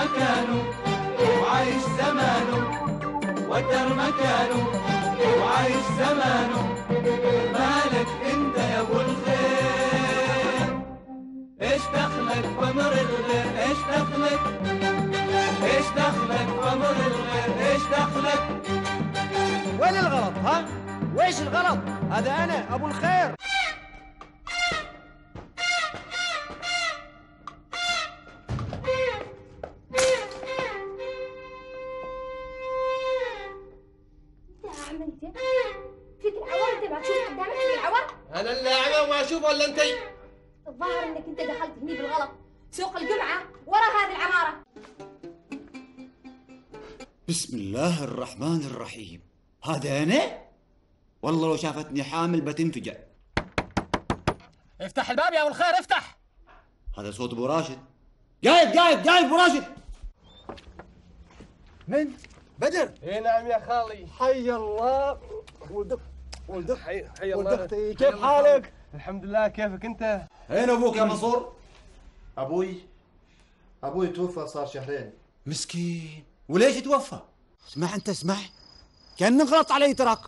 مكانه وعايش زمانه وتر مكانه وعايش زمانه مالك انت يا ابو الخير؟ إيش دخلك بامر الغير إيش دخلك؟ ها؟ ويش الغلط؟ هذا أنا أبو الخير. أنا اللي اعمى وما أشوف ولا أنت. الظاهر إنك أنت دخلت هني بالغلط. سوق الجمعة ورا هذه العمارة. بسم الله الرحمن الرحيم. هذا أنا؟ والله لو شافتني حامل بتنفجع. افتح الباب يا أبو الخير افتح! هذا صوت أبو راشد. جايب جايب جايب أبو راشد! من؟ بدر! إي نعم يا خالي. حي الله. ولد ولد حي حي ولد الله أختي كيف حالك؟ الحمد لله كيفك أنت؟ أين أبوك يا منصور؟ أبوي أبوي توفى صار شهرين. مسكين. وليش توفى؟ اسمع أنت اسمع. كأنك غلط علي تراك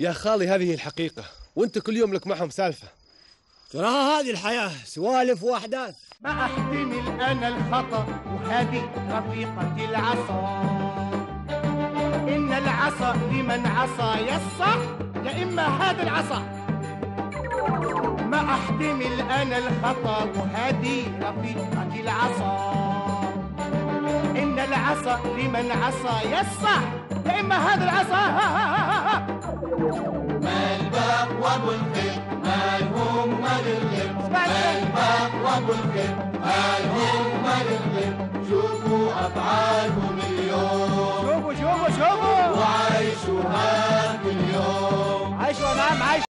يا خالي هذه الحقيقة. وأنت كل يوم لك معهم سالفة. تراها هذه الحياة سوالف وأحداث. ما أحتمل أنا الخطأ وهذه رفيقة العصا. إن العصا لمن عصى يصح يا إما هذا العصا. ما أحتمل أنا الخطأ وهذه رفيقة العصا. إن العصا لمن عصى يصح يا اما هذا العصا مال باق وابو الخير مالهم مال الغير مال باق وابو الخير مالهم مال الغير شوفوا افعالهم اليوم شوفوا شوفوا. شوفوا وعيشوا هاك اليوم. عايشوا يا نعم عايشوا